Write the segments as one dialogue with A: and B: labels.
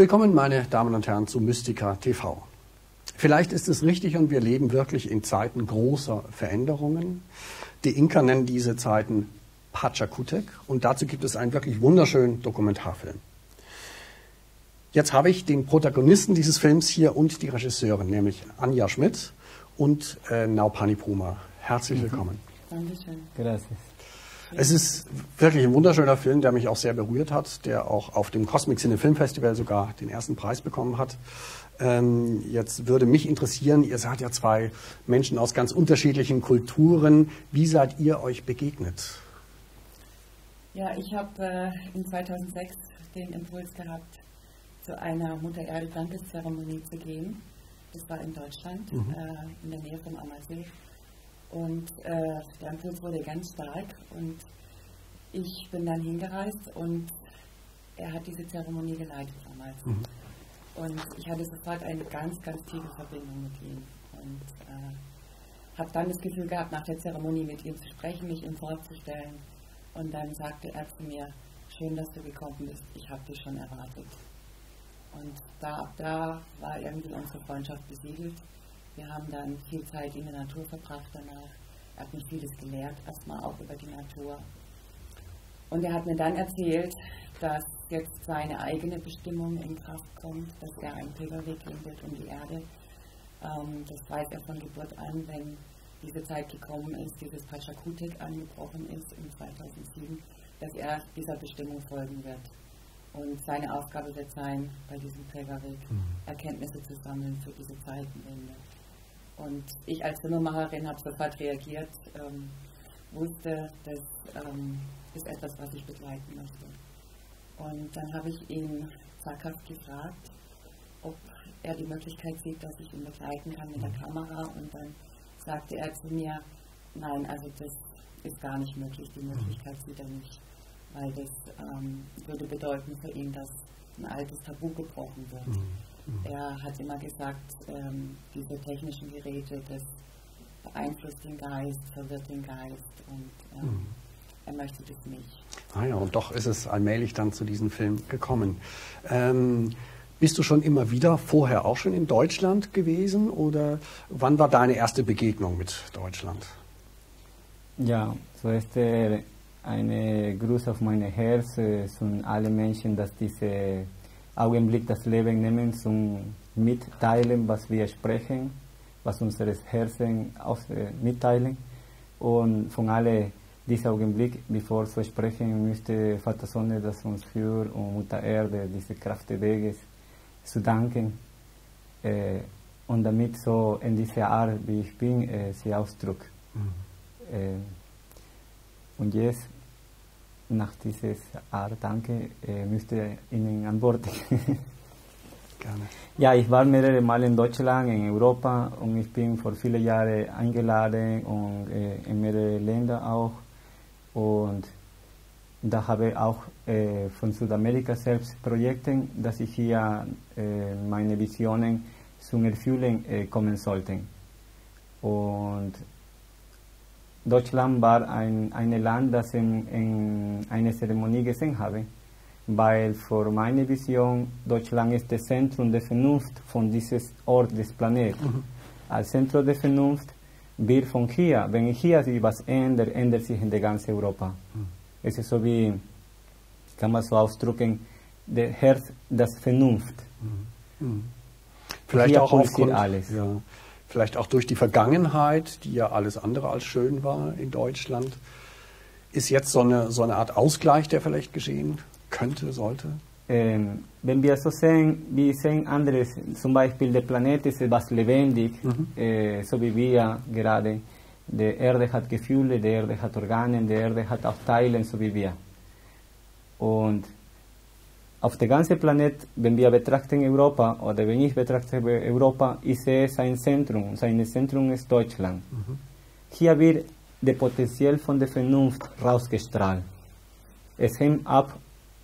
A: Willkommen, meine Damen und Herren, zu Mystica TV. Vielleicht ist es richtig und wir leben wirklich in Zeiten großer Veränderungen. Die Inka nennen diese Zeiten Pachakutek und dazu gibt es einen wirklich wunderschönen Dokumentarfilm. Jetzt habe ich den Protagonisten dieses Films hier und die Regisseurin, nämlich Anja Schmidt und äh, Naupani Puma. Herzlich willkommen.
B: Dankeschön.
C: Gracias.
A: Es ist wirklich ein wunderschöner Film, der mich auch sehr berührt hat, der auch auf dem Cosmic Cine Film Festival sogar den ersten Preis bekommen hat. Ähm, jetzt würde mich interessieren, ihr seid ja zwei Menschen aus ganz unterschiedlichen Kulturen. Wie seid ihr euch begegnet?
B: Ja, ich habe äh, in 2006 den Impuls gehabt, zu einer Mutter Erde Dankeszeremonie zu gehen. Das war in Deutschland, mhm. äh, in der Nähe vom Ammersee. Und äh, der Impuls wurde ganz stark und ich bin dann hingereist und er hat diese Zeremonie geleitet damals. Mhm. Und ich hatte sofort eine ganz, ganz tiefe Verbindung mit ihm. Und äh, habe dann das Gefühl gehabt, nach der Zeremonie mit ihm zu sprechen, mich ihm vorzustellen. Und dann sagte er zu mir, schön, dass du gekommen bist, ich habe dich schon erwartet. Und da, da war irgendwie unsere Freundschaft besiedelt. Wir haben dann viel Zeit in der Natur verbracht danach. Er hat mich vieles gelehrt, erstmal auch über die Natur. Und er hat mir dann erzählt, dass jetzt seine eigene Bestimmung in Kraft kommt, dass er einen Pilgerweg gehen wird um die Erde. Ähm, das weiß er von Geburt an, wenn diese Zeit gekommen ist, dieses Pachakutik angebrochen ist in 2007, dass er dieser Bestimmung folgen wird. Und seine Aufgabe wird sein, bei diesem Pilgerweg mhm. Erkenntnisse zu sammeln für diese Zeitenwende. Und ich als Filmemacherin habe sofort reagiert, ähm, wusste, das ähm, ist etwas, was ich begleiten möchte. Und dann habe ich ihn zaghaft gefragt, ob er die Möglichkeit sieht, dass ich ihn begleiten kann mit der. Kamera. Und dann sagte er zu mir, nein, also das ist gar nicht möglich, die Möglichkeit sieht er nicht, weil das ähm, würde bedeuten für ihn, dass ein altes Tabu gebrochen wird. Mhm. Er hat immer gesagt, ähm, diese technischen Geräte, das beeinflusst den Geist, verwirrt den Geist und ähm, mhm. er möchte das nicht.
A: Ah ja, und doch ist es allmählich dann zu diesem Film gekommen. Ähm, bist du schon immer wieder vorher auch schon in Deutschland gewesen oder wann war deine erste Begegnung mit Deutschland?
C: Ja, zuerst äh, eine Gruß auf mein Herz äh, und alle Menschen, dass diese Augenblick das Leben nehmen zum Mitteilen, was wir sprechen, was unsere Herzen aus, äh, mitteilen. Und von alle diesem Augenblick, bevor zu sprechen, müsste Vater Sonne das uns führt und Mutter Erde, diese Kraft des Weges, zu danken. Äh, und damit so in dieser Art, wie ich bin, äh, sie ausdrückt. Mhm. Äh, und jetzt nach dieser Art Danke äh, müsste Ihnen antworten. Gerne. Ja, ich war mehrere Mal in Deutschland, in Europa und ich bin vor vielen Jahren eingeladen und äh, in mehrere Länder auch. Und da habe ich auch äh, von Südamerika selbst Projekte, dass ich hier äh, meine Visionen zum Erfüllen äh, kommen sollten. Und Deutschland war ein, ein Land, das in, in eine Zeremonie gesehen habe, weil für meine Vision Deutschland ist das Zentrum der Vernunft von diesem Ort des Planeten. Mhm. Als Zentrum der Vernunft wird von hier, wenn hier sich was ändert, ändert sich in der ganzen Europa. Mhm. Es ist so wie, kann man so ausdrücken, der Herz, das Vernunft.
A: Mhm. mhm. Vielleicht hier auch aufgrund, alles. Ja vielleicht auch durch die Vergangenheit, die ja alles andere als schön war in Deutschland, ist jetzt so eine, so eine Art Ausgleich, der vielleicht geschehen könnte, sollte?
C: Ähm, wenn wir so sehen, wir sehen anderes, zum Beispiel der Planet ist etwas lebendig, mhm. äh, so wie wir gerade. Die Erde hat Gefühle, die Erde hat Organe, die Erde hat auch Teile, so wie wir. Und auf der ganzen Planet, wenn wir betrachten Europa oder wenn ich betrachte Europa, ich sehe sein Zentrum. Sein Zentrum ist Deutschland. Mhm. Hier wird der Potenzial von der Vernunft rausgestrahlt. Es hängt ab,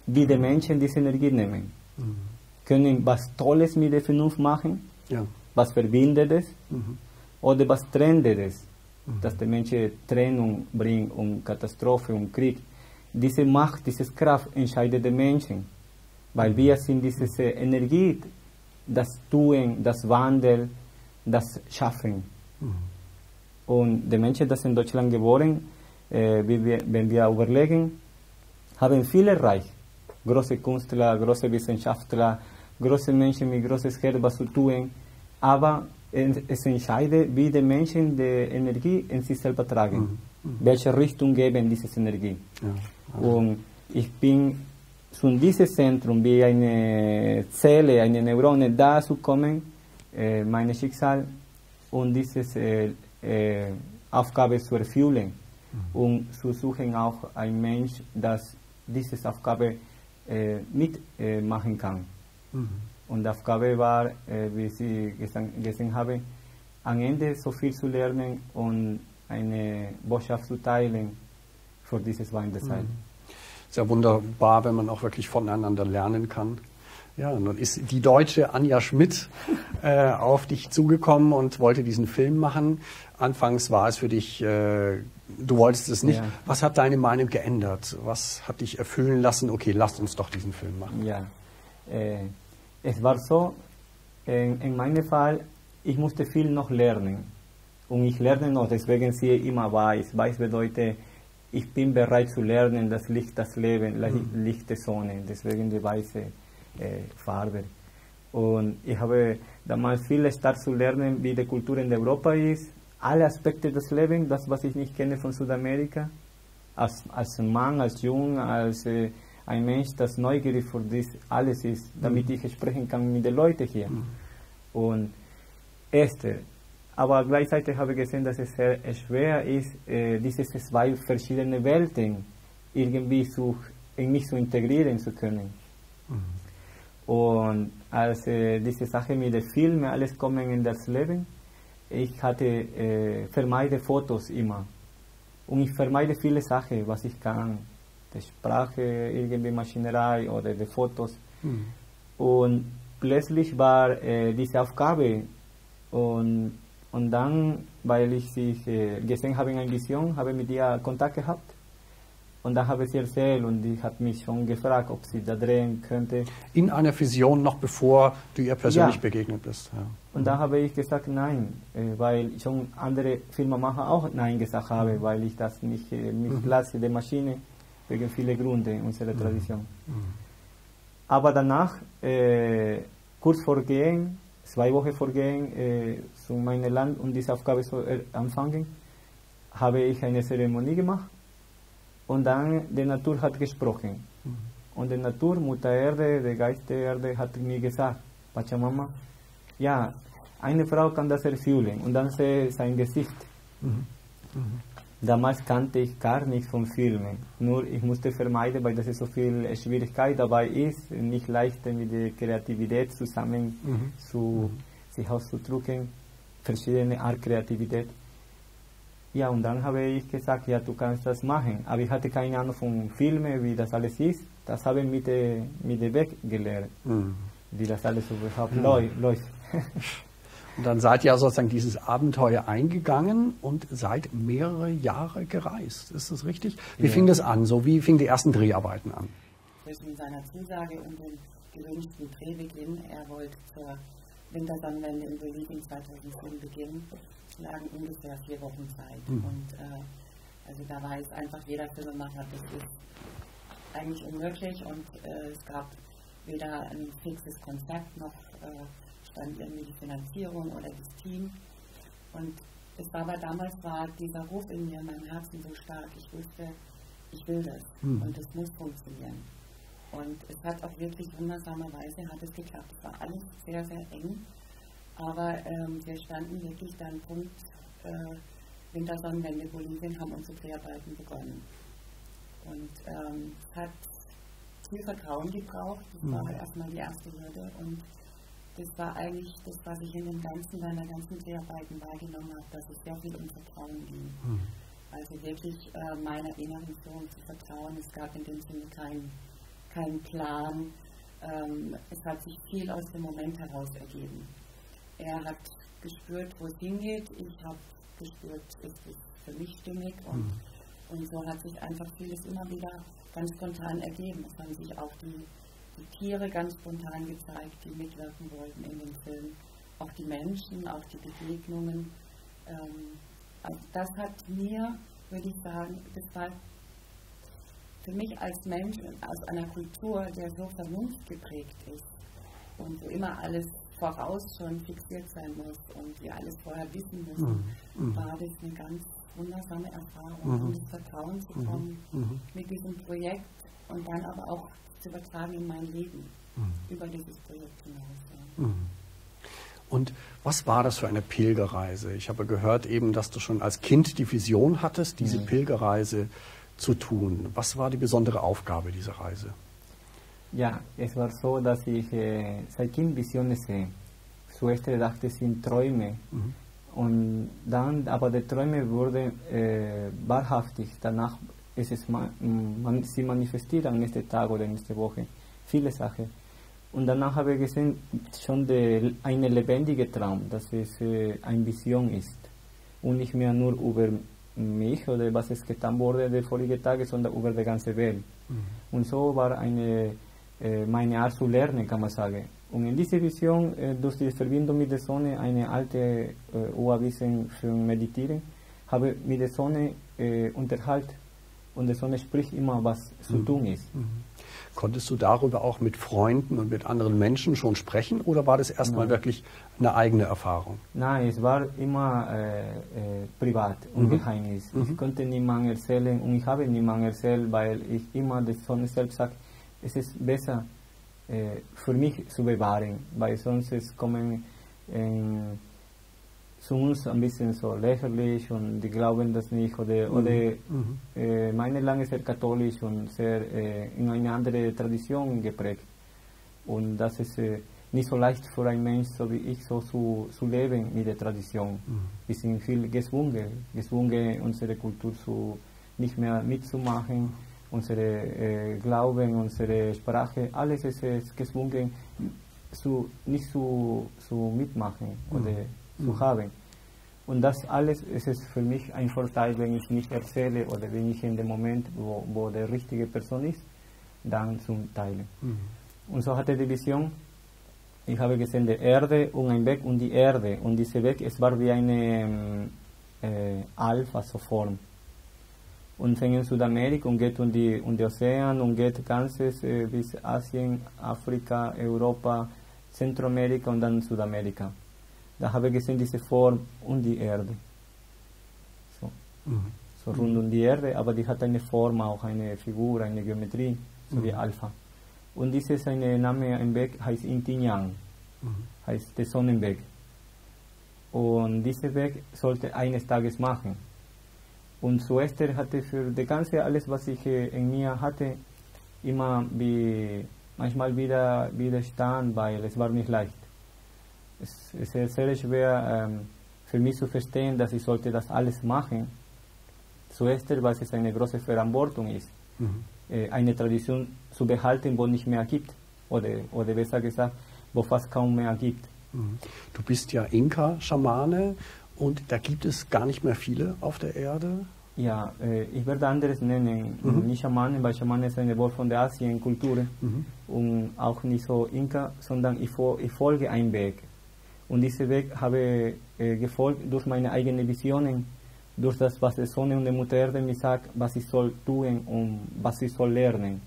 C: wie die Menschen diese Energie nehmen. Mhm. Können was Tolles mit der Vernunft machen, ja. was verbindet es, mhm. oder was trennt es, mhm. dass die Menschen Trennung bringen und Katastrophe und Krieg. Diese Macht, diese Kraft entscheidet die Menschen Weil wir sind diese Energie, das Tun, das Wandeln, das Schaffen. Mhm. Und die Menschen, die in Deutschland geboren äh, wir, wenn wir überlegen, haben viel erreicht. Große Künstler, große Wissenschaftler, große Menschen mit großes Herz was zu tun. Aber es entscheidet, wie die Menschen die Energie in sich selber tragen. Mhm. Mhm. Welche Richtung geben diese Energie. Ja. Und ich bin zu diesem Zentrum wie eine Zelle, eine Neurone da zu kommen, äh, mein Schicksal und diese äh, äh, Aufgabe zu erfüllen. Mhm. Und zu suchen auch ein Mensch, das diese Aufgabe äh, mitmachen äh, kann. Mhm. Und die Aufgabe war, äh, wie Sie gesehen haben, am Ende so viel zu lernen und eine Botschaft zu teilen für dieses Weindesign. Mhm.
A: Sehr wunderbar, wenn man auch wirklich voneinander lernen kann. Ja, nun ist die deutsche Anja Schmidt äh, auf dich zugekommen und wollte diesen Film machen. Anfangs war es für dich, äh, du wolltest es nicht. Ja. Was hat deine Meinung geändert? Was hat dich erfüllen lassen? Okay, lass uns doch diesen Film machen.
C: Ja, äh, es war so, in, in meinem Fall, ich musste viel noch lernen. Und ich lerne noch, deswegen sehe ich immer weiß. Weiß bedeutet, ich bin bereit zu lernen, das Licht, das Leben, mhm. Licht der Sonne. Deswegen die weiße äh, Farbe. Und ich habe damals viel stark zu lernen, wie die Kultur in Europa ist, alle Aspekte des Lebens, das, was ich nicht kenne von Südamerika, als, als Mann, als Jung, als äh, ein Mensch, das neugierig für dies alles ist, damit mhm. ich sprechen kann mit den Leuten hier. Mhm. Und erste, aber gleichzeitig habe ich gesehen, dass es sehr schwer ist, äh, diese zwei verschiedene Welten irgendwie zu, in mich zu integrieren zu können. Mhm. Und als äh, diese Sache mit den Filmen, alles kommen in das Leben, ich hatte äh, vermeide Fotos immer. Und ich vermeide viele Sachen, was ich kann. Die Sprache, irgendwie Maschinerei oder die Fotos. Mhm. Und plötzlich war äh, diese Aufgabe. Und, und dann, weil ich sie äh, gesehen habe in einer Vision, habe ich mit ihr Kontakt gehabt. Und da habe ich sie erzählt und die hat mich schon gefragt, ob sie da drehen könnte.
A: In einer Vision noch bevor du ihr persönlich ja. begegnet bist. Ja.
C: Und da habe ich gesagt, nein, äh, weil schon andere Filmemacher auch nein gesagt haben, weil ich das nicht, äh, nicht mhm. lasse, die Maschine, wegen vielen Gründen unserer mhm. Tradition. Mhm. Aber danach, äh, kurz vor Gehen, zwei Wochen vor Gehen, äh, zu meinem Land, um diese Aufgabe zu anfangen, habe ich eine Zeremonie gemacht und dann die Natur hat gesprochen. Mhm. Und die Natur, Mutter Erde, der Geist der Erde, hat mir gesagt, Pachamama, ja, eine Frau kann das erfüllen. Und dann sehe ich sein Gesicht. Mhm. Mhm. Damals kannte ich gar nichts von Filmen. Nur ich musste vermeiden, weil das so viel Schwierigkeit dabei ist, nicht leicht mit der Kreativität zusammen mhm. zu, sich auszudrücken, verschiedene Art Kreativität. Ja, und dann habe ich gesagt, ja, du kannst das machen. Aber ich hatte keine Ahnung von Filmen, wie das alles ist. Das habe ich mit, der, mit dem Weg gelernt, mhm. wie das alles überhaupt mhm. läuft.
A: und dann seid ihr sozusagen dieses Abenteuer eingegangen und seid mehrere Jahre gereist. Ist das richtig? Wie ja. fing das an? So wie fingen die ersten Dreharbeiten an?
B: Zwischen seiner Zusage und dem gewünschten Drehbeginn, er wollte zur Wintersonnenwende in Bolivien 2010 beginnen, lagen ungefähr vier Wochen Zeit. Mhm. Und äh, also da weiß einfach jeder Filmemacher, das ist eigentlich unmöglich und äh, es gab weder ein fixes Konzept noch äh, stand irgendwie die Finanzierung oder das Team. Und es war aber damals war dieser Ruf in mir, in meinem Herzen so stark. Ich wusste, ich will das mhm. und es muss funktionieren. Und es hat auch wirklich wundersamerweise hat es geklappt. Es war alles sehr, sehr eng. Aber ähm, wir standen wirklich dann Punkt äh, Wintersonnenwende Bolivien, haben unsere Dreharbeiten begonnen. Und ähm, es hat viel Vertrauen gebraucht. Das mhm. war erstmal die erste Hürde. Und das war eigentlich das, was ich in den ganzen, meiner ganzen Dreharbeiten wahrgenommen habe, dass es sehr viel um Vertrauen ging. Mhm. Also wirklich äh, meiner inneren Führung zu vertrauen. Es gab in dem Sinne keinen kein Plan. Ähm, es hat sich viel aus dem Moment heraus ergeben. Er hat gespürt, wo es hingeht. Ich habe gespürt, ist es für mich stimmig. Und, mhm. und so hat sich einfach vieles immer wieder ganz spontan ergeben. Es haben sich auch die Tiere ganz spontan gezeigt, die mitwirken wollten in dem Film. Auch die Menschen, auch die Begegnungen. Ähm, also das hat mir, würde ich sagen, das war für mich als Mensch aus einer Kultur, der so vernunftgeprägt ist und wo immer alles voraus schon fixiert sein muss und wir alles vorher wissen müssen, mhm. mhm. war das eine ganz wundersame Erfahrung, mhm. um das Vertrauen zu kommen mhm. mhm. mit diesem Projekt und dann aber auch zu übertragen in mein Leben mhm. über dieses Projekt hinaus. Ja.
A: Und was war das für eine Pilgerreise? Ich habe gehört eben, dass du schon als Kind die Vision hattest, diese Pilgerreise zu tun. Was war die besondere Aufgabe dieser Reise?
C: Ja, es war so, dass ich äh, seit Kind Visionen sehe. Zuerst dachte, es sind Träume. Mhm. Und dann, aber die Träume wurden äh, wahrhaftig. Danach ist es man, man, sie manifestieren nächste Tag oder nächste Woche. Viele Sachen. Und danach habe ich gesehen, schon die, eine lebendige Traum, dass es äh, eine Vision ist. Und nicht mehr nur über mich oder was es getan wurde die vorigen Tage, sondern über die ganze Welt. Mhm. Und so war eine äh, meine Art zu lernen, kann man sagen. Und in dieser Vision, durch die Verbindung mit der Sonne, eine alte äh, Ohrwissen für Meditieren, habe ich mit der Sonne äh, unterhalten. Und die Sonne spricht immer, was zu mhm. tun ist. Mhm.
A: Konntest du darüber auch mit Freunden und mit anderen Menschen schon sprechen oder war das erstmal wirklich eine eigene Erfahrung?
C: Nein, es war immer äh, äh, privat und mhm. Geheimnis. Mhm. Ich konnte niemandem erzählen und ich habe niemandem erzählt, weil ich immer die Sonne selbst sagt, es ist besser äh, für mich zu bewahren, weil sonst es kommen äh, zu uns ein bisschen so lächerlich und die glauben das nicht oder, mhm. oder mhm. Äh, meine ist sehr katholisch und sehr äh, in eine andere Tradition geprägt und das ist äh, nicht so leicht für einen Mensch, so wie ich, so zu, zu leben mit der Tradition. Mhm. Wir sind viel gezwungen, gezwungen, unsere Kultur zu, nicht mehr mitzumachen unsere äh, Glauben, unsere Sprache, alles ist, ist gezwungen, zu, nicht zu, zu mitmachen oder mhm. zu haben. Und das alles ist es für mich ein Vorteil, wenn ich nicht erzähle oder wenn ich in dem Moment, wo, wo der richtige Person ist, dann zum Teilen. Mhm. Und so hatte die Vision, ich habe gesehen die Erde und ein Weg und die Erde. Und dieser Weg, es war wie eine ähm, äh, Alpha, so Form und fängt in Südamerika und geht um die, um die Ozean und geht ganzes äh, bis Asien, Afrika, Europa, Zentralamerika und dann Südamerika. Da habe ich gesehen diese Form um die Erde. So, mhm. so rund um die Erde, aber die hat eine Form, auch eine Figur, eine Geometrie, so mhm. wie Alpha. Und dieses seine Name im Weg heißt Intinyang, mhm. heißt der Sonnenweg. Und dieser Weg sollte eines Tages machen. Und Esther hatte für das Ganze alles, was ich in mir hatte, immer wie manchmal wieder Widerstand, weil es war nicht leicht. Es, es ist sehr schwer ähm, für mich zu verstehen, dass ich sollte das alles machen. Zu Esther, weil es eine große Verantwortung ist, mhm. äh, eine Tradition zu behalten, wo nicht mehr gibt. Oder, oder besser gesagt, wo fast kaum mehr gibt.
A: Mhm. Du bist ja Inka-Schamane und da gibt es gar nicht mehr viele auf der Erde.
C: Ja, äh, ich werde anderes nennen. Mhm. Nicht Schamanen, weil Schamanen ist eine Wort von der Asienkultur mhm. und auch nicht so Inka, sondern ich, folge einem Weg. Und diesen Weg habe ich äh, gefolgt durch meine eigenen Visionen, durch das, was die Sonne und die Mutter Erde mir sagt, was ich soll tun und was ich soll lernen.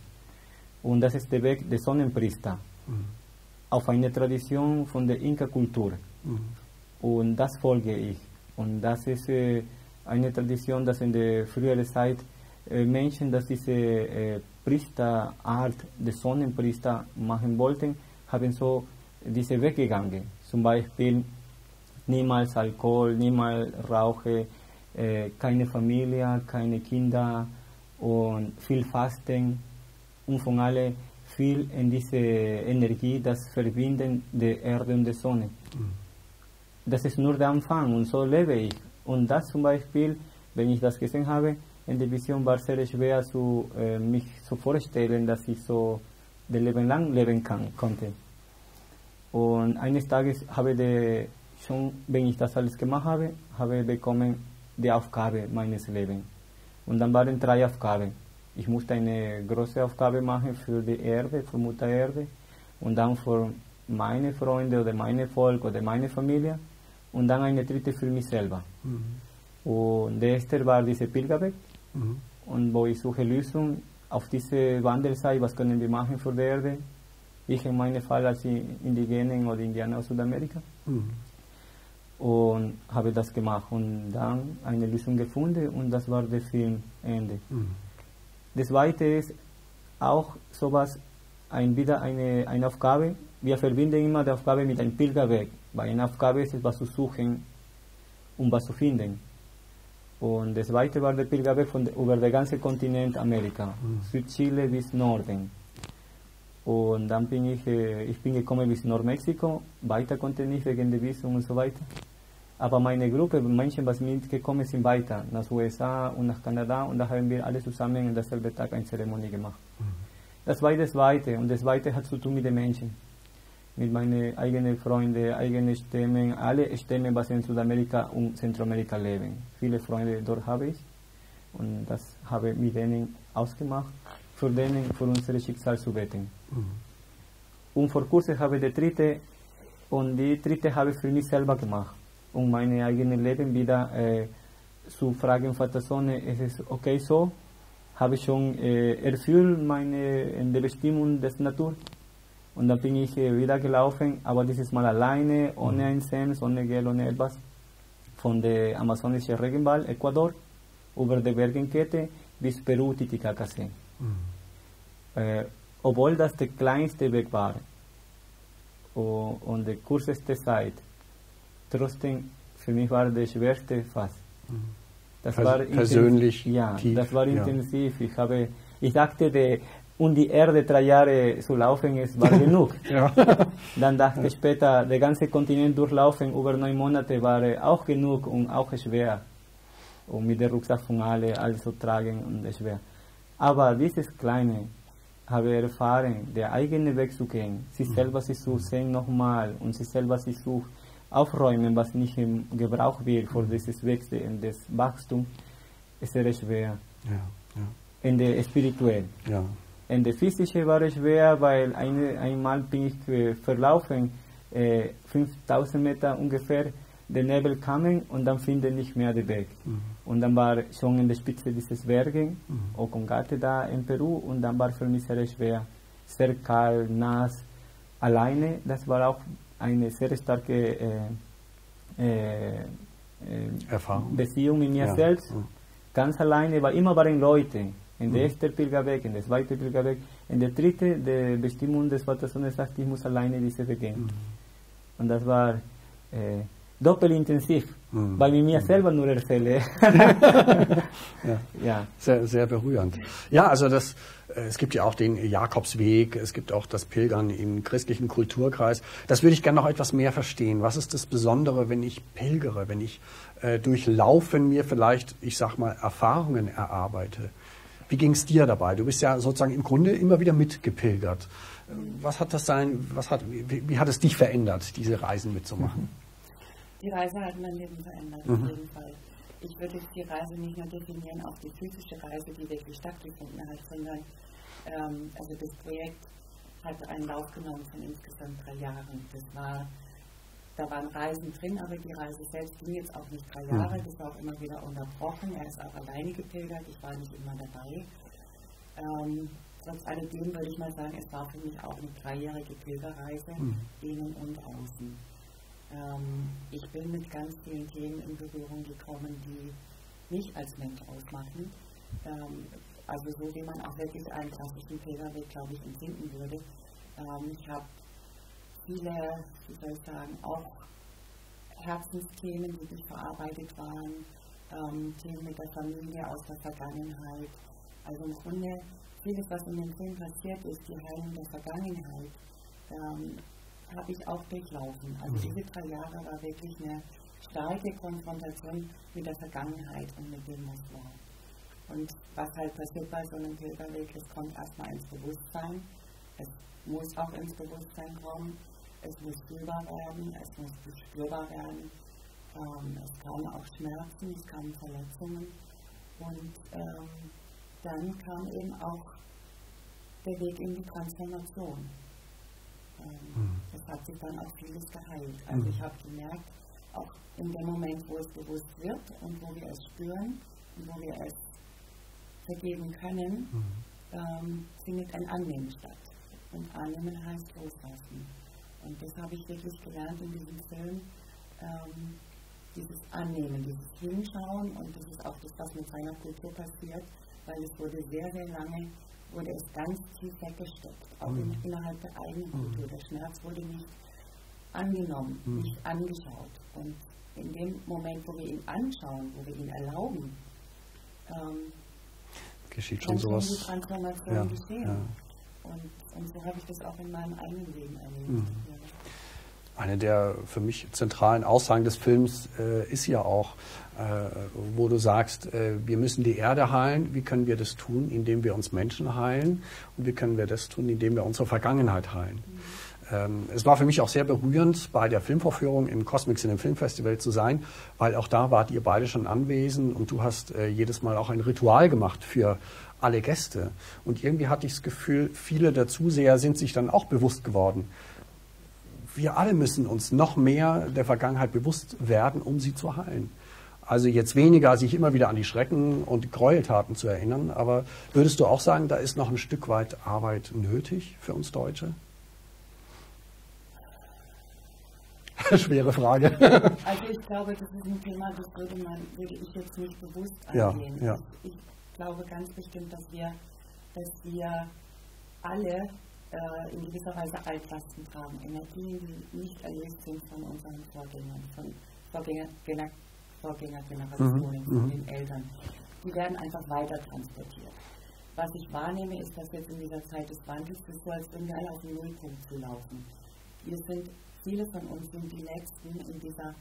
C: Und das ist der Weg des Sonnenpriester, mhm. auf eine Tradition von der Inka-Kultur. Und das folge ich. Und das ist... Äh, eine Tradition, dass in der früheren Zeit äh, Menschen, dass diese äh, Priesterart des Sonnenpriester machen wollten, haben so diese weggegangen. Zum Beispiel niemals Alkohol, niemals Rauche, äh, keine Familie, keine Kinder und viel Fasten und von alle viel in diese Energie, das Verbinden der Erde und der Sonne. Mhm. Das ist nur der Anfang und so lebe ich. Und das zum Beispiel, wenn ich das gesehen habe, in der Vision war sehr schwer, zu, äh, mich zu vorstellen, dass ich so das Leben lang leben kann, konnte. Und eines Tages habe ich schon, wenn ich das alles gemacht habe, habe bekommen die Aufgabe meines Lebens. Und dann waren drei Aufgaben. Ich musste eine große Aufgabe machen für die Erde, für Mutter Erde und dann für meine Freunde oder meine Volk oder meine Familie und dann eine dritte für mich selber. Mhm. Und der erste war diese Pilgerweg mhm. und wo ich suche Lösung auf diese Wandelzeit, was können wir machen für die Erde. Ich in meinem Fall als Indigenen oder Indianer aus Südamerika. Mhm. Und habe das gemacht und dann eine Lösung gefunden und das war der Filmende. Mhm. Das zweite ist auch sowas, ein, wieder eine, eine Aufgabe. Wir verbinden immer die Aufgabe mit einem Pilgerweg. Weil eine Aufgabe ist es, was zu suchen und was zu finden. Und das zweite war der Pilgerweg von, über den ganzen Kontinent Amerika, mhm. Südchile bis Norden. Und dann bin ich, äh, ich bin gekommen bis Nordmexiko, weiter konnte ich nicht wegen der Visum und so weiter. Aber meine Gruppe, Menschen, die mitgekommen sind, weiter nach USA und nach Kanada und da haben wir alle zusammen an derselben Tag eine Zeremonie gemacht. Mhm. Das war das Zweite und das Zweite hat zu tun mit den Menschen mit meinen eigenen Freunden, eigenen Stämmen, alle Stämme, die in Südamerika und Zentralamerika leben. Viele Freunde dort habe ich und das habe ich mit denen ausgemacht, für denen, für unser Schicksal zu beten. Mhm. Und vor kurzem habe ich die dritte und die dritte habe ich für mich selber gemacht, um mein eigenes Leben wieder äh, zu fragen, Vater Sonne, ist es okay so? Habe ich schon äh, erfüllt meine in der Bestimmung des Natur? Und dann bin ich wieder gelaufen, aber dieses Mal alleine, ohne mhm. ein Sens, ohne Geld, ohne etwas, von der amazonischen Regenwald, Ecuador, über die Bergenkette bis Peru, Titicacasee. Mhm. Äh, obwohl das der kleinste Weg war und, und die kürzeste Zeit, trotzdem für mich war der schwerste fast. Mhm.
A: Das Pers war persönlich.
C: Ja, tief, das war intensiv. Ja. Ich habe, ich dachte, der und die Erde drei Jahre zu laufen ist, war genug. Dann dachte ich später, der ganze Kontinent durchlaufen über neun Monate war auch genug und auch schwer. Und mit dem Rucksack von alle, alles zu tragen und schwer. Aber dieses Kleine habe erfahren, der eigene Weg zu gehen, sich mhm. selber sich zu sehen nochmal und sich selber sich zu aufräumen, was nicht im Gebrauch wird für dieses Wechsel und das Wachstum, ist sehr schwer. Ja, ja. In der spirituell. Ja. In der physischen war es schwer, weil eine, einmal bin ich äh, verlaufen, äh, 5000 Meter ungefähr, der Nebel kam und dann finde ich nicht mehr den Weg. Mhm. Und dann war schon in der Spitze dieses Berges, mhm. Ocongate da in Peru, und dann war für mich sehr schwer, sehr kalt, nass, alleine. Das war auch eine sehr starke äh, äh, äh Beziehung in mir ja. selbst. Mhm. Ganz alleine, weil immer waren Leute in der ersten Pilgerweg, in der zweiten Pilgerweg, in der dritten, der Bestimmung des Vaters und sagt, ich muss alleine diese Weg gehen. Mhm. Und das war äh, doppelt intensiv, mhm. weil ich mir selber nur erzähle.
A: ja. ja. Sehr, sehr berührend. Ja, also das, äh, es gibt ja auch den Jakobsweg, es gibt auch das Pilgern im christlichen Kulturkreis. Das würde ich gerne noch etwas mehr verstehen. Was ist das Besondere, wenn ich pilgere, wenn ich äh, durch Laufen mir vielleicht, ich sag mal, Erfahrungen erarbeite? Wie ging es dir dabei? Du bist ja sozusagen im Grunde immer wieder mitgepilgert. Was hat das sein, was hat, wie, wie hat es dich verändert, diese Reisen mitzumachen?
B: Die Reise hat mein Leben verändert, mhm. auf jeden Fall. Ich würde die Reise nicht nur definieren auf die physische Reise, die wirklich stattgefunden hat, sondern ähm, also das Projekt hat einen Lauf genommen von insgesamt drei Jahren. Das war da waren Reisen drin, aber die Reise selbst ging jetzt auch nicht drei Jahre. Das war auch immer wieder unterbrochen. Er ist auch alleine gepilgert. Ich war nicht immer dabei. Ähm, trotz alledem würde ich mal sagen, es war für mich auch eine dreijährige Pilgerreise, mhm. innen und außen. Ähm, ich bin mit ganz vielen Themen in Berührung gekommen, die mich als Mensch ausmachen. Ähm, also so wie man auch wirklich einen klassischen Pilgerweg, glaube ich, empfinden würde. Ähm, ich habe viele, wie soll ich sagen, auch Herzensthemen, die nicht verarbeitet waren, ähm, Themen mit der Familie aus der Vergangenheit. Also im Grunde vieles, was in dem Film passiert ist, die Heilung der Vergangenheit, ähm, habe ich auch durchlaufen. Also mhm. diese drei Jahre war wirklich eine starke Konfrontation mit der Vergangenheit und mit dem, was war. Und was halt passiert bei so einem Pilgerweg, es kommt erstmal ins Bewusstsein, es muss auch ins Bewusstsein kommen, es muss fühlbar werden, es muss spürbar werden. Ähm, es kamen auch Schmerzen, es kamen Verletzungen. Und ähm, dann kam eben auch der Weg in die Transformation. Ähm, mhm. Es hat sich dann auch vieles geheilt. Also mhm. ich habe gemerkt, auch in dem Moment, wo es bewusst wird und wo wir es spüren und wo wir es vergeben können, mhm. ähm, findet ein Annehmen statt. Und Annehmen heißt loslassen. Und das habe ich wirklich gelernt in diesem Film. Ähm, dieses Annehmen, dieses Hinschauen und das ist auch das, was mit seiner Kultur passiert, weil es wurde sehr, sehr lange, wurde es ganz tief weggesteckt, auch mhm. in, innerhalb der eigenen Kultur. Der Schmerz wurde nicht angenommen, mhm. nicht angeschaut. Und in dem Moment, wo wir ihn anschauen, wo wir ihn erlauben, ähm,
A: geschieht schon sowas.
B: Die Transformation ja, geschehen. Ja. Und, und, so habe ich das auch in meinem eigenen Leben erlebt. Mhm.
A: Eine der für mich zentralen Aussagen des Films äh, ist ja auch, äh, wo du sagst, äh, wir müssen die Erde heilen. Wie können wir das tun, indem wir uns Menschen heilen? Und wie können wir das tun, indem wir unsere Vergangenheit heilen? Mhm. Ähm, es war für mich auch sehr berührend, bei der Filmvorführung im Cosmics in dem Filmfestival zu sein, weil auch da wart ihr beide schon anwesend und du hast äh, jedes Mal auch ein Ritual gemacht für alle Gäste. Und irgendwie hatte ich das Gefühl, viele der Zuseher sind sich dann auch bewusst geworden, wir alle müssen uns noch mehr der Vergangenheit bewusst werden, um sie zu heilen. Also jetzt weniger sich immer wieder an die Schrecken und Gräueltaten zu erinnern, aber würdest du auch sagen, da ist noch ein Stück weit Arbeit nötig für uns Deutsche? Schwere Frage.
B: also ich glaube, das ist ein Thema, das würde, man, würde ich jetzt nicht bewusst
A: angehen. Ja, ja.
B: Ich, glaube ganz bestimmt, dass wir, dass wir alle äh, in gewisser Weise Altlasten tragen, Energien, die nicht erlöst sind von unseren Vorgängern, von Vorgänger, Vorgängergenerationen, mhm. von mhm. den Eltern. Die werden einfach weiter transportiert. Was ich wahrnehme, ist, dass jetzt in dieser Zeit des Wandels es so, als würden wir alle auf den Nullpunkt zu laufen. Wir sind, viele von uns sind die Letzten in dieser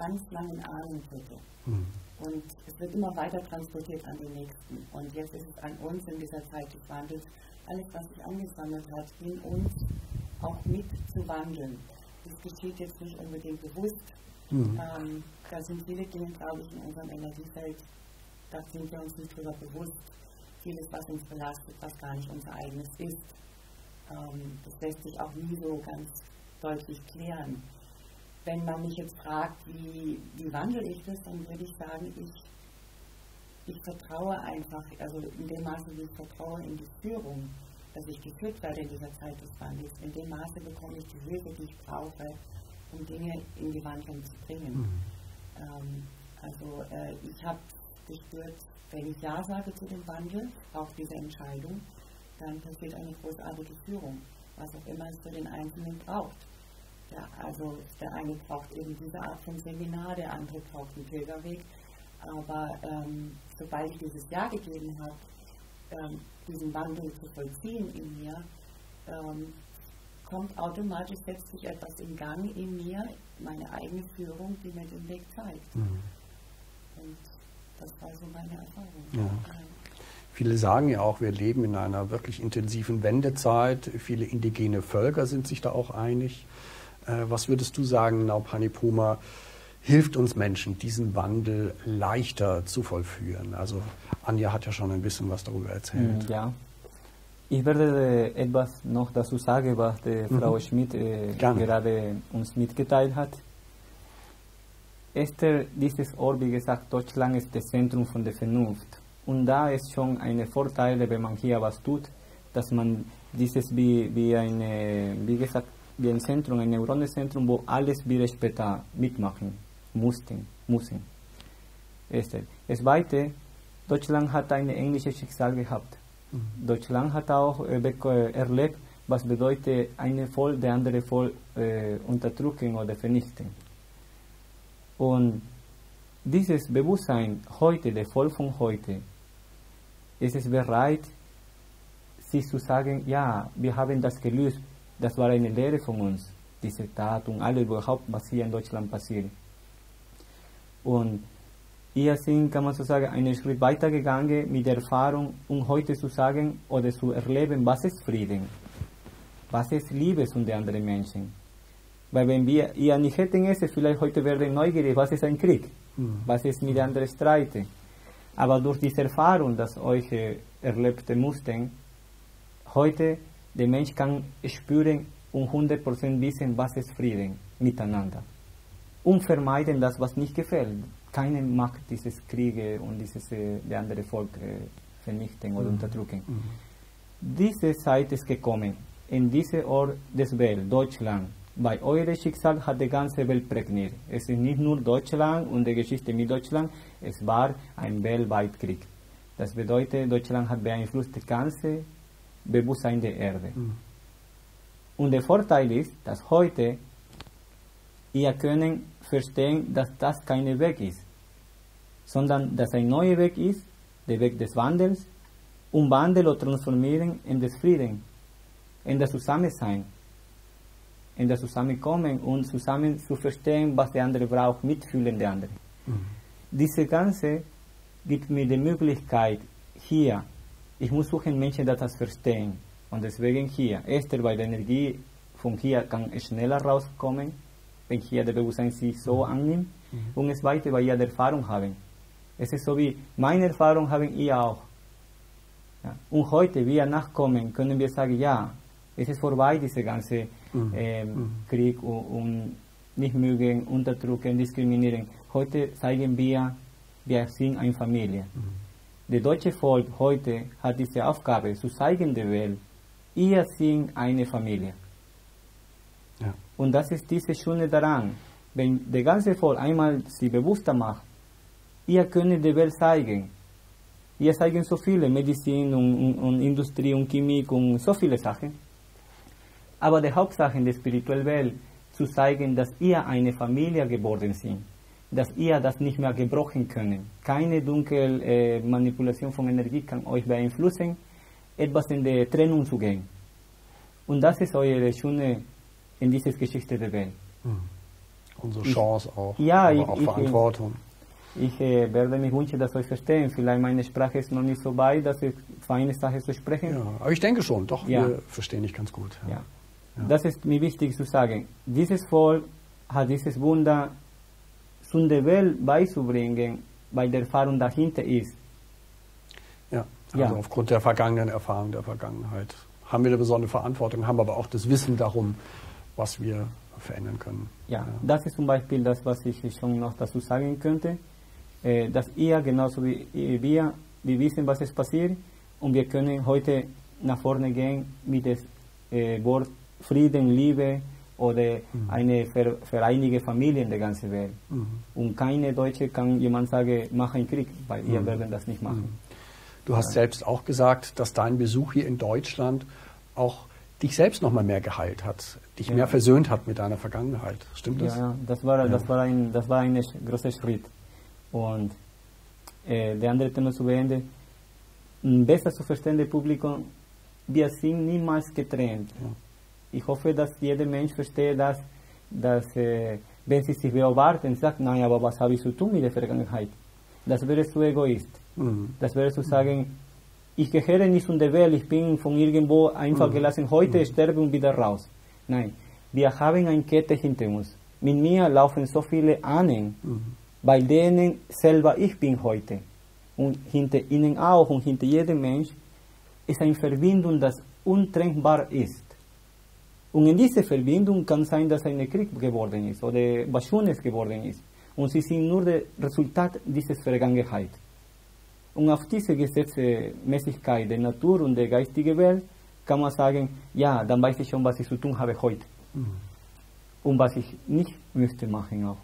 B: ganz langen Ahnenkette. Mhm. Und es wird immer weiter transportiert an den Nächsten. Und jetzt ist es an uns in dieser Zeit des Wandels, alles, was sich angesammelt hat, in uns auch mitzuwandeln. Das geschieht jetzt nicht unbedingt bewusst. Mhm. Ähm, da sind viele Dinge, glaube ich, in unserem Energiefeld, da sind wir uns nicht drüber bewusst. Vieles, was uns belastet, was gar nicht unser eigenes ist. Ähm, das lässt sich auch nie so ganz deutlich klären. Wenn man mich jetzt fragt, wie, wie wandle ich das, dann würde ich sagen, ich ich vertraue einfach, also in dem Maße, wie ich vertraue in die Führung, dass ich geführt werde in dieser Zeit des Wandels, in dem Maße bekomme ich die Hilfe, die ich brauche, um Dinge in die Wandlung zu bringen. Mhm. Ähm, also äh, ich habe gespürt, wenn ich Ja sage zu dem Wandel, auch diese Entscheidung, dann passiert eine großartige Führung, was auch immer es für den Einzelnen braucht. Ja, also der eine braucht eben diese Art von Seminar, der andere braucht einen Pilgerweg, aber ähm, sobald ich dieses Ja gegeben habe, ähm, diesen Wandel zu vollziehen in mir, ähm, kommt automatisch, setzt sich etwas in Gang in mir, meine eigene Führung, die mir den Weg zeigt. Mhm. Und das war so meine Erfahrung. Ja. Ja.
A: Viele sagen ja auch, wir leben in einer wirklich intensiven Wendezeit. Viele indigene Völker sind sich da auch einig. Äh, was würdest du sagen, Naupani Puma? hilft uns Menschen, diesen Wandel leichter zu vollführen. Also Anja hat ja schon ein bisschen was darüber erzählt.
C: Mm, ja. Ich werde etwas noch dazu sagen, was die mhm. Frau Schmidt äh, gerade uns mitgeteilt hat. Esther, dieses Ort, wie gesagt, Deutschland ist das Zentrum von der Vernunft. Und da ist schon ein Vorteil, wenn man hier was tut, dass man dieses wie, wie, eine, wie gesagt, wie ein Zentrum, ein Neuronenzentrum, wo alles wir später mitmachen mussten. müssen. Das Zweite, Deutschland hat ein englisches Schicksal gehabt. Mhm. Deutschland hat auch äh, äh, erlebt, was bedeutet, eine Volk der andere Volk äh, unterdrücken oder vernichten. Und dieses Bewusstsein heute, der Volk von heute, ist es bereit, sich zu sagen, ja, wir haben das gelöst, das war eine Lehre von uns, diese Tat und alles überhaupt, was hier in Deutschland passiert. Und wir sind, kann man so sagen, einen Schritt weiter gegangen mit der Erfahrung, um heute zu sagen oder zu erleben, was ist Frieden, was ist Liebe zu den anderen Menschen. Weil wenn wir ja nicht hätten es, vielleicht heute werden neugierig, was ist ein Krieg, mhm. was ist mit anderen Streiten. Aber durch diese Erfahrung, dass euch erlebte mussten, heute der Mensch kann spüren und 100% wissen, was ist Frieden miteinander. Und vermeiden das, was nicht gefällt. Keine mag dieses Kriege und dieses äh, der andere Volk äh, vernichten oder mhm. unterdrücken. Mhm. Diese Zeit ist gekommen, in diese Ort des Welt, Deutschland. Bei eurem Schicksal hat die ganze Welt prägniert. Es ist nicht nur Deutschland und die Geschichte mit Deutschland, es war ein weltweiter Krieg. Das bedeutet, Deutschland hat beeinflusst das ganze Bewusstsein der Erde. Mhm. Und der Vorteil ist, dass heute ihr können verstehen, dass das kein Weg ist, sondern dass ein neuer Weg ist, der Weg des Wandels, umwandeln und transformieren in das Frieden, in das Zusammensein, in das Zusammenkommen und zusammen zu verstehen, was der andere braucht, mitfühlen der andere. Mhm. Diese Ganze gibt mir die Möglichkeit, hier, ich muss suchen Menschen, die das verstehen. Und deswegen hier, erster, weil die Energie von hier kann schneller rauskommen, wenn hier der Bewusstsein sich so annimmt. Mhm. Und zweite, weil ihr Erfahrung haben. Es ist so wie, meine Erfahrung haben ihr auch. Ja. Und heute, wir nachkommen, können wir sagen, ja, es ist vorbei, diese ganze mhm. Ähm, mhm. Krieg und, und nicht mögen, unterdrücken, diskriminieren. Heute zeigen wir, wir sind eine Familie. Mhm. Das deutsche Volk heute hat diese Aufgabe, zu zeigen der Welt, ihr seid eine Familie. Ja. Und das ist diese Schöne daran, wenn der ganze Volk einmal sie bewusster macht, ihr könnt der Welt zeigen, wir zeigen so viele Medizin und, und, und, Industrie und Chemik und so viele Sachen. Aber die Hauptsache in der spirituellen Welt zu zeigen, dass ihr eine Familie geworden seid, dass ihr das nicht mehr gebrochen könnt. Keine dunkle äh, Manipulation von Energie kann euch beeinflussen, etwas in die Trennung zu gehen. Und das ist eure Schöne in dieser Geschichte der Welt.
A: Mhm. Unsere Chance ich, auch,
C: ja,
A: aber
C: ich,
A: auch Verantwortung.
C: Ich, ich äh, werde mich wünschen, dass euch verstehen. Vielleicht meine Sprache ist noch nicht so weit, dass ich feine Sachen zu sprechen.
A: Ja, aber ich denke schon, doch, ja. wir verstehen dich ganz gut.
C: Ja. ja. Das ist mir wichtig zu sagen. Dieses Volk hat dieses Wunder Welt beizubringen, weil der Erfahrung dahinter ist.
A: Ja, also ja. aufgrund der vergangenen Erfahrung der Vergangenheit haben wir eine besondere Verantwortung, haben aber auch das Wissen darum, was wir verändern können.
C: Ja, ja. das ist zum Beispiel das, was ich schon noch dazu sagen könnte äh, dass ihr genauso wie wir, wir wissen, was es passiert und wir können heute nach vorne gehen mit dem äh, Wort Frieden, Liebe oder mhm. eine ver vereinige Familie in der ganzen Welt. Mhm. Und keine Deutsche kann jemand sagen, mach einen Krieg, weil mhm. wir werden das nicht machen. Mhm.
A: Du hast ja. selbst auch gesagt, dass dein Besuch hier in Deutschland auch dich selbst noch mal mehr geheilt hat, dich ja. mehr versöhnt hat mit deiner Vergangenheit. Stimmt das?
C: Ja, das war, das war ein, das war ein großer Schritt. Und äh, der andere Thema zu beenden, besser zu verstehen, der Publikum, wir sind niemals getrennt. Ja. Ich hoffe, dass jeder Mensch versteht, dass, dass äh, wenn sie sich beobachten, sagt, nein, aber was habe ich zu tun mit der Vergangenheit? Das wäre zu egoist. Mhm. Das wäre zu sagen, ich gehöre nicht zu der Welt, ich bin von irgendwo einfach mhm. gelassen, heute mhm. sterbe und wieder raus. Nein, wir haben eine Kette hinter uns. Mit mir laufen so viele Ahnen. Mhm bei denen selber ich bin heute und hinter ihnen auch und hinter jedem Mensch ist eine Verbindung, das untrennbar ist. Und in dieser Verbindung kann sein, dass ein Krieg geworden ist oder was Schönes geworden ist. Und sie sind nur das Resultat dieser Vergangenheit. Und auf diese Gesetzmäßigkeit der Natur und der geistigen Welt kann man sagen, ja, dann weiß ich schon, was ich zu tun habe heute. Mhm. Und was ich nicht möchte machen auch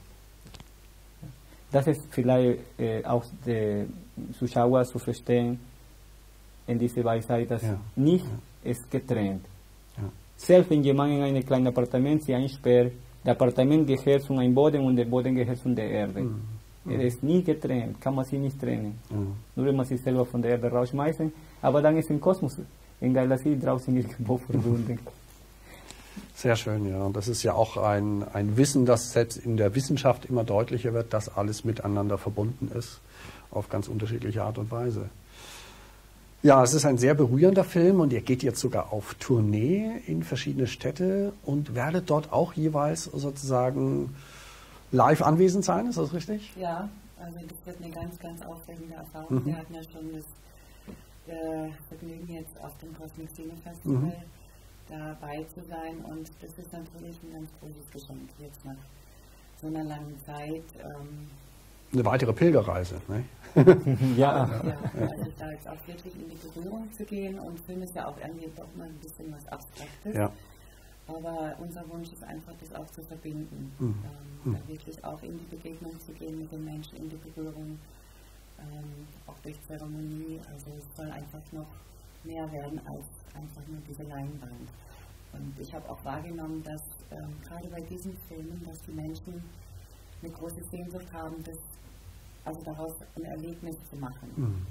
C: das ist vielleicht äh, auch der Zuschauer zu verstehen in dieser Weisheit, dass ja. nicht ja. ist getrennt. Ja. Selbst wenn jemand in ein kleines Appartement sich einsperrt, das Appartement gehört zu einem Boden und der Boden gehört zu der Erde. Mhm. Er ist nie getrennt, kann man sich nicht trennen. Mhm. Nur wenn man sich selber von der Erde rausschmeißen, aber dann ist im Kosmos, in Galaxie draußen irgendwo verbunden.
A: Sehr schön, ja. Und das ist ja auch ein, ein Wissen, das selbst in der Wissenschaft immer deutlicher wird, dass alles miteinander verbunden ist, auf ganz unterschiedliche Art und Weise. Ja, es ist ein sehr berührender Film und ihr geht jetzt sogar auf Tournee in verschiedene Städte und werdet dort auch jeweils sozusagen live anwesend sein, ist das richtig?
B: Ja, also das wird eine ganz, ganz aufregende Erfahrung. Mhm. Wir hatten ja schon das äh, Vergnügen, jetzt auf dem Cosmic Cine Festival mhm. dabei zu sein und das ist natürlich ein ganz großes Geschenk jetzt nach so einer langen Zeit. Ähm,
A: eine weitere Pilgerreise, ne?
B: ja. ja. Also da jetzt auch wirklich in die Berührung zu gehen und Film ist ja auch irgendwie doch mal ein bisschen was Abstraktes. Ja. Aber unser Wunsch ist einfach, das auch zu verbinden. Mhm. Ähm, mhm. wirklich auch in die Begegnung zu gehen mit den Menschen, in die Berührung, ähm, auch durch Zeremonie. Also es soll einfach noch mehr werden als einfach nur diese Leinwand. Und ich habe auch wahrgenommen, dass ähm, gerade bei diesen Filmen, dass die Menschen eine große Sehnsucht haben, das, also daraus ein Erlebnis zu machen. Mhm.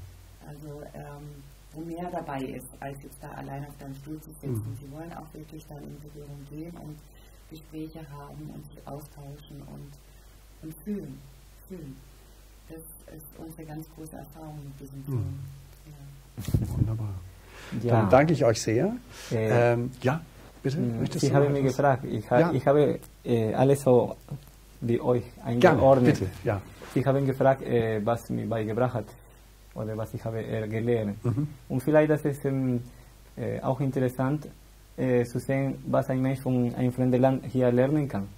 B: Also ähm, wo mehr dabei ist, als jetzt da allein auf deinem Stuhl zu sitzen. Mhm. Sie wollen auch wirklich dann in Berührung gehen und Gespräche haben und sich austauschen und, und fühlen. fühlen. Das ist unsere ganz große Erfahrung mit diesem. Film. Mhm.
A: Ja. Wunderbar. Ja. Dann danke ich euch sehr. Äh, ähm, ja, bitte.
C: Mm, Sie haben mich gefragt. Ich, ha ja. ich habe äh, alles so wie euch eingeordnet.
A: Gerne, bitte. Ja.
C: Sie haben gefragt, äh, was mir beigebracht hat oder was ich habe gelernt. Mhm. Und vielleicht das ist ähm, äh, auch interessant zu sehen, was ein Mensch von einem fremden Land hier lernen kann.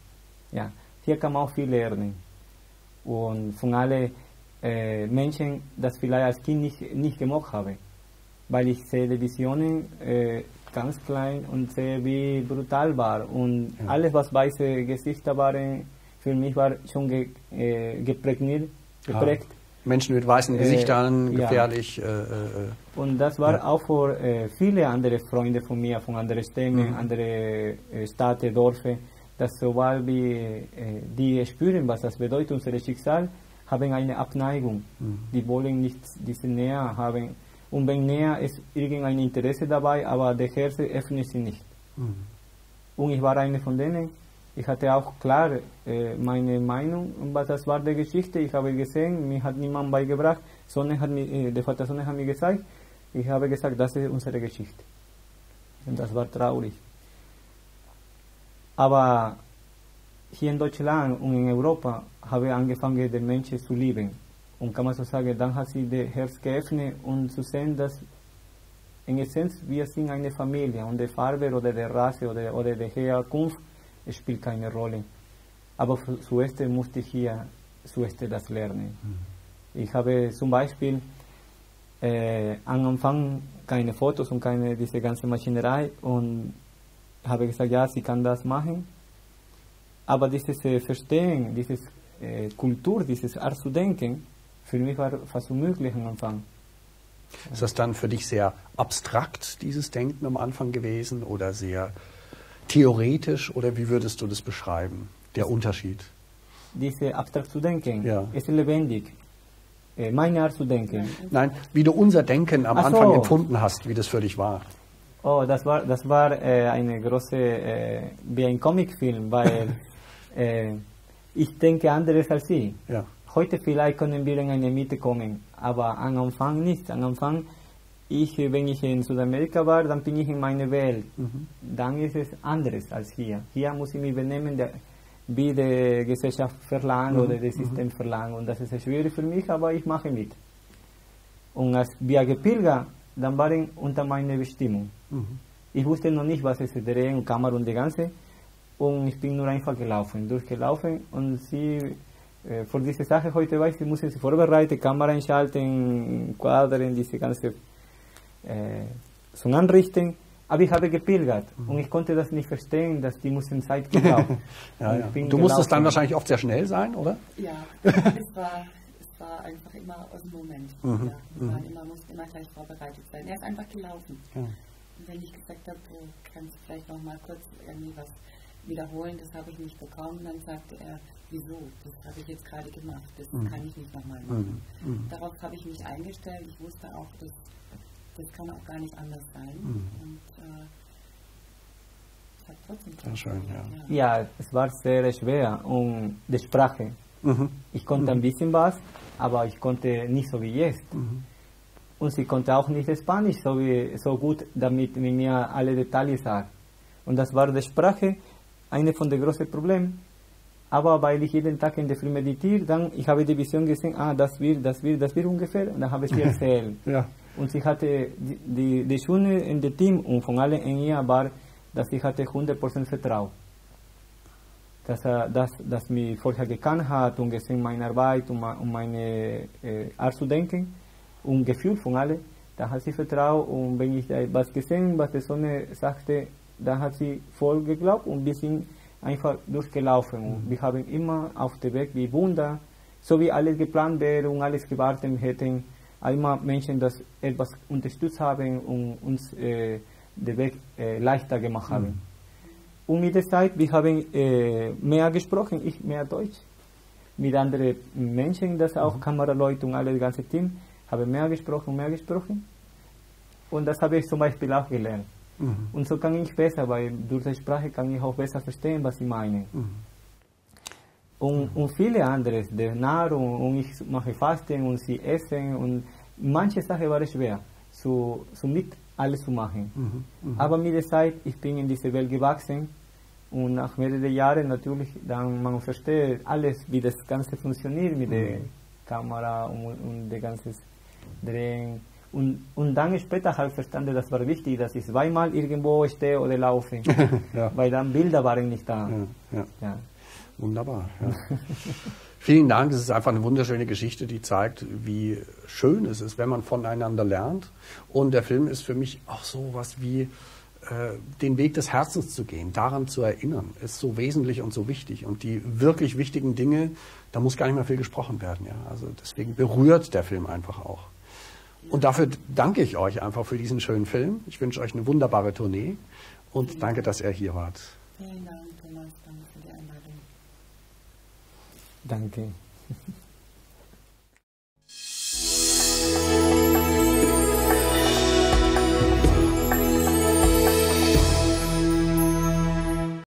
C: Ja, hier kann man auch viel lernen. Und von allen Menschen, das vielleicht als Kind nicht, nicht gemocht habe. Weil ich sehe die Visionen ganz klein und sehe, wie brutal war. Und ja. alles, was weiße Gesichter waren, für mich war schon ge, äh, geprägt. geprägt.
A: Menschen mit weißen äh, Gesichtern, gefährlich.
C: Ja. Äh, äh, und das war ja. auch für äh, viele andere Freunde von mir, von anderen Stämmen, mhm. andere Städte, Dörfer, dass sobald wir die spüren, was das bedeutet, unser Schicksal, haben eine Abneigung. Mhm. Die wollen nicht diese Nähe haben. Und wenn Nähe ist irgendein Interesse dabei, aber der Herz öffnet sie nicht. Mhm. Und ich war eine von denen, ich hatte auch klar äh, meine Meinung, was das war der Geschichte. Ich habe gesehen, mir hat niemand beigebracht. Sonne hat mir, äh, der Vater Sonne hat mir gesagt, ich habe gesagt, das ist unsere Geschichte. Und das war traurig. Aber hier in Deutschland und in Europa habe ich angefangen, den Menschen zu lieben. Und kann man so sagen, dann hat sie das Herz geöffnet und zu sehen, dass in Essenz wir sind eine Familie und die Farbe oder die Rasse oder, oder die Herkunft spielt keine Rolle. Aber zuerst musste ich hier zuerst das lernen. Mhm. Ich habe zum Beispiel äh, am Anfang keine Fotos und keine diese ganze Maschinerei und habe gesagt, ja, sie kann das machen. Aber dieses äh, Verstehen, diese äh, Kultur, dieses Art zu denken, für mich war fast unmöglich am Anfang.
A: Ist das dann für dich sehr abstrakt, dieses Denken am Anfang gewesen, oder sehr theoretisch oder wie würdest du das beschreiben, der Unterschied?
C: Diese abstrakt zu denken ja. ist lebendig. Äh, meine Art zu denken.
A: Nein, wie du unser Denken am Ach Anfang so. empfunden hast, wie das für dich war.
C: Oh, das war, das war äh, eine große, äh, wie ein Comicfilm, weil äh, ich denke anderes als Sie. Ja. Heute vielleicht können wir in eine Mitte kommen, aber am Anfang nicht. Am Anfang ich, wenn ich in Südamerika war, dann bin ich in meiner Welt. Mhm. Dann ist es anders als hier. Hier muss ich mich benehmen, der, wie die Gesellschaft verlangt mhm. oder das System mhm. verlangt. Und das ist schwierig für mich, aber ich mache mit. Und als wir gepilgert, dann waren unter meiner Bestimmung. Mhm. Ich wusste noch nicht, was es Drehen und Kamera und die ganze. Und ich bin nur einfach gelaufen, durchgelaufen und sie äh, für diese Sache heute weiß ich, müssen sie vorbereiten, Kamera einschalten, Quadern, diese ganze äh, so anrichten. Aber ich habe gepilgert mhm. und ich konnte das nicht verstehen, dass die mussten Zeit gebrauchen.
A: ja, ja. Du musstest dann wahrscheinlich oft sehr schnell sein, oder?
B: Ja, es war, es war einfach immer aus dem Moment. Mhm. Ja, wir mhm. immer, mussten immer gleich vorbereitet sein. Er ist einfach gelaufen. Ja. Und wenn ich gesagt habe, du kannst vielleicht noch mal kurz irgendwie was wiederholen, das habe ich nicht bekommen, dann sagte er, wieso, das habe ich jetzt gerade gemacht, das mhm. kann ich nicht nochmal machen. Mhm. Mhm. Darauf habe ich mich eingestellt. Ich wusste auch, dass das kann auch gar nicht anders sein. Mhm. Und äh,
C: es hat trotzdem Sehr schön, ja. ja. es war sehr schwer. Und die Sprache. Mhm. Ich konnte mhm. ein bisschen was, aber ich konnte nicht so wie jetzt. Mhm. Und sie konnte auch nicht Spanisch so, wie, so gut, damit mit mir alle Details sagt. Und das war die Sprache, eine von den großen Problemen. Aber weil ich jeden Tag in der Früh meditiere, dann ich habe die Vision gesehen, ah, das wird, das wird, das wird ungefähr, und dann habe ich sie erzählt.
A: Ja.
C: Und sie hatte, die, die, die Schöne in dem Team und von allen in ihr war, dass ich hatte 100% Vertrauen. Dass er das, das mich vorher gekannt hat und gesehen meine Arbeit und, und meine äh, Art zu denken und Gefühl von allen, da hat sie Vertrauen und wenn ich was gesehen, was die Sonne sagte, da hat sie voll geglaubt und wir sind einfach durchgelaufen. Und mhm. wir haben immer auf dem Weg wie Wunder, so wie alles geplant wäre und alles gewartet hätten, einmal Menschen, das etwas unterstützt haben und uns äh, den Weg äh, leichter gemacht haben. Mhm. Und mit der Zeit, wir haben äh, mehr gesprochen, ich mehr Deutsch. Mit anderen Menschen, das auch mhm. Kameraleute und alle, das ganze Team, haben mehr gesprochen, mehr gesprochen. Und das habe ich zum Beispiel auch gelernt. Mhm. Und so kann ich besser, weil durch die Sprache kann ich auch besser verstehen, was sie meinen. Und, und viele andere, der Nahrung, und ich mache Fasten und sie essen und manche Sachen waren schwer, so, so mit alles zu machen. Mhm. Mhm. Aber mit der Zeit, ich bin in diese Welt gewachsen und nach mehreren Jahren natürlich, dann man versteht alles, wie das Ganze funktioniert mit der mhm. Kamera und, und das ganze Drehen. Und, und dann später habe ich verstanden, das war wichtig, dass ich zweimal irgendwo stehe oder laufe, ja. weil dann Bilder waren nicht da.
A: Ja, ja. Wunderbar. Vielen Dank. Es ist einfach eine wunderschöne Geschichte, die zeigt, wie schön es ist, wenn man voneinander lernt. Und der Film ist für mich auch so was wie äh, den Weg des Herzens zu gehen, daran zu erinnern, ist so wesentlich und so wichtig. Und die wirklich wichtigen Dinge, da muss gar nicht mehr viel gesprochen werden. Ja? Also deswegen berührt der Film einfach auch. Und dafür danke ich euch einfach für diesen schönen Film. Ich wünsche euch eine wunderbare Tournee und danke, dass ihr hier wart.
B: Vielen Dank.
C: Danke.